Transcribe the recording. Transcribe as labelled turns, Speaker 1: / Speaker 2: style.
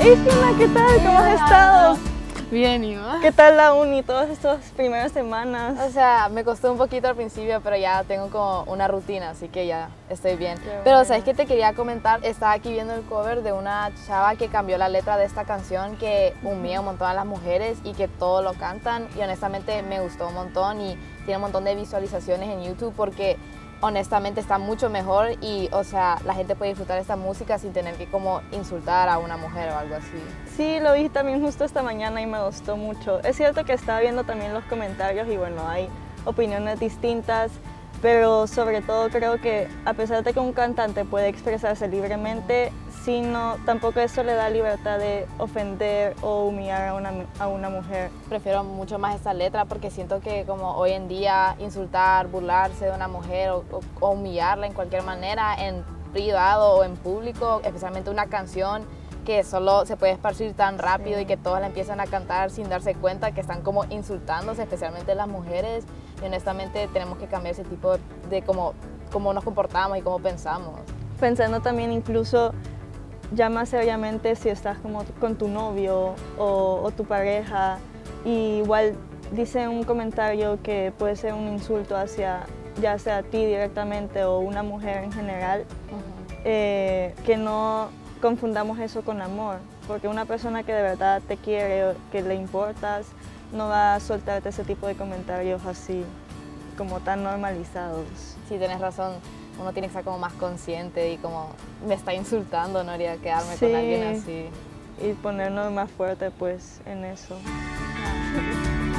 Speaker 1: Fiona, ¿qué tal? ¿Cómo has estado?
Speaker 2: Bien, ¿y?
Speaker 1: ¿Qué tal la uni todas estas primeras semanas?
Speaker 2: O sea, me costó un poquito al principio, pero ya tengo como una rutina, así que ya estoy bien.
Speaker 1: Qué
Speaker 2: Pero,
Speaker 1: bueno.
Speaker 2: ¿sabes qué te quería comentar? Estaba aquí viendo el cover de una chava que cambió la letra de esta canción que humilla un montón a las mujeres y que todo lo cantan y honestamente me gustó un montón y tiene un montón de visualizaciones en YouTube porque honestamente está mucho mejor y, o sea, la gente puede disfrutar esta música sin tener que como insultar a una mujer o algo así.
Speaker 1: Sí, lo vi también justo esta mañana y me gustó mucho. Es cierto que estaba viendo también los comentarios y bueno, hay opiniones distintas, pero sobre todo creo que a pesar de que un cantante puede expresarse libremente, sí no, tampoco eso le da libertad de ofender o humillar a una, a una mujer.
Speaker 2: Prefiero mucho más esta letra porque siento que como hoy en día insultar, burlarse de una mujer o- o humillarla en cualquier manera en privado o en público, especialmente una canción que solo se puede esparcir tan rápido
Speaker 1: Sí.
Speaker 2: y que todas la empiezan a cantar sin darse cuenta que están como insultándose, especialmente las mujeres. Y honestamente tenemos que cambiar ese tipo de, de cómo, cómo nos comportamos y cómo pensamos.
Speaker 1: Pensando también incluso ya más seriamente si estás como con tu novio o, o tu pareja, y igual dice un comentario que puede ser un insulto hacia ya sea a ti directamente o una mujer en general, eh, que no confundamos eso con amor, porque una persona que de verdad te quiere, que le importas, no va a soltarte ese tipo de comentarios así, como tan normalizados.
Speaker 2: Sí, tienes razón. Uno tiene que estar como más consciente y como me está insultando, no haría quedarme con alguien así.
Speaker 1: Y ponernos más fuerte pues en eso.